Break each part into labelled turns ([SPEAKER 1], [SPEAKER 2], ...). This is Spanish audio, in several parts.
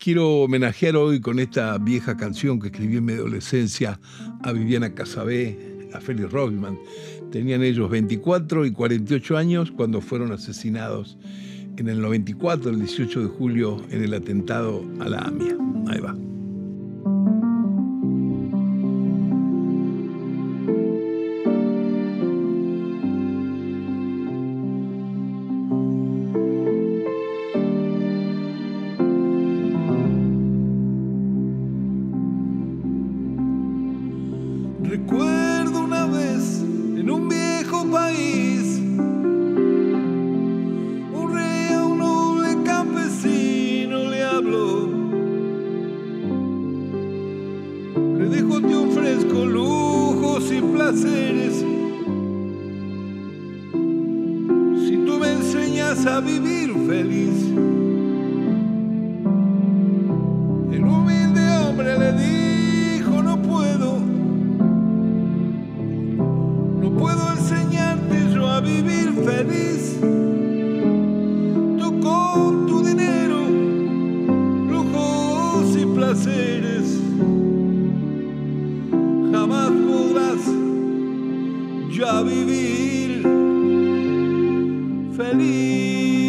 [SPEAKER 1] Quiero homenajear hoy con esta vieja canción que escribí en mi adolescencia a Viviana Casabé, a Félix Rockman. Tenían ellos 24 y 48 años cuando fueron asesinados en el 94, el 18 de julio, en el atentado a la AMIA. Ahí va. Recuerdo una vez en un viejo país, un rey a un noble campesino le habló. Le dejó te ofrezco lujos y placeres. Si tú me enseñas a vivir feliz, el humilde hombre le dijo, ya vivir feliz.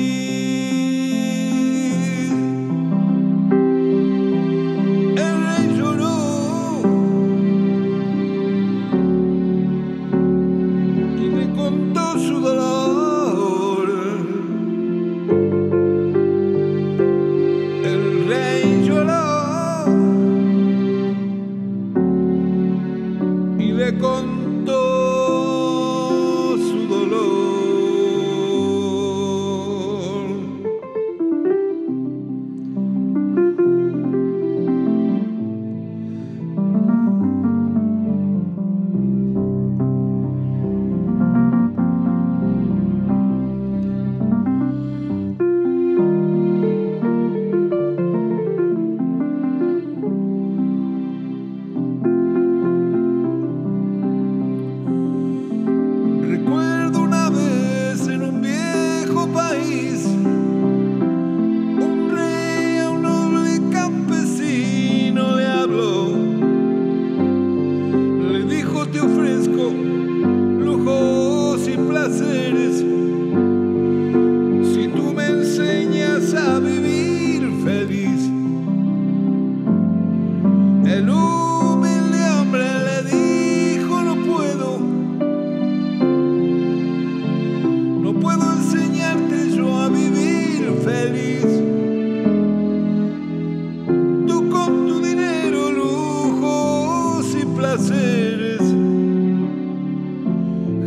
[SPEAKER 1] El rey lloró y me contó su dolor. El rey lloró y le contó.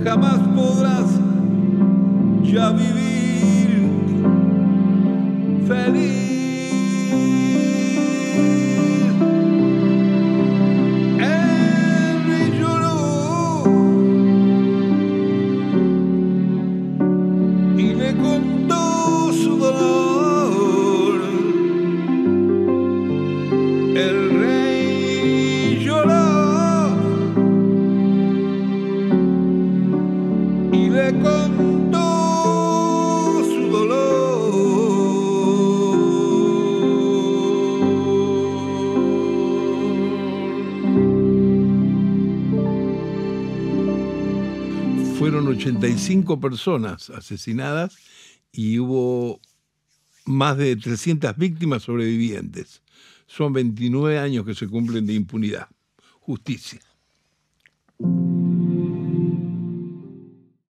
[SPEAKER 1] jamás podrás ya vivir feliz. Fueron 85 personas asesinadas y hubo más de 300 víctimas sobrevivientes. Son 29 años que se cumplen de impunidad. Justicia.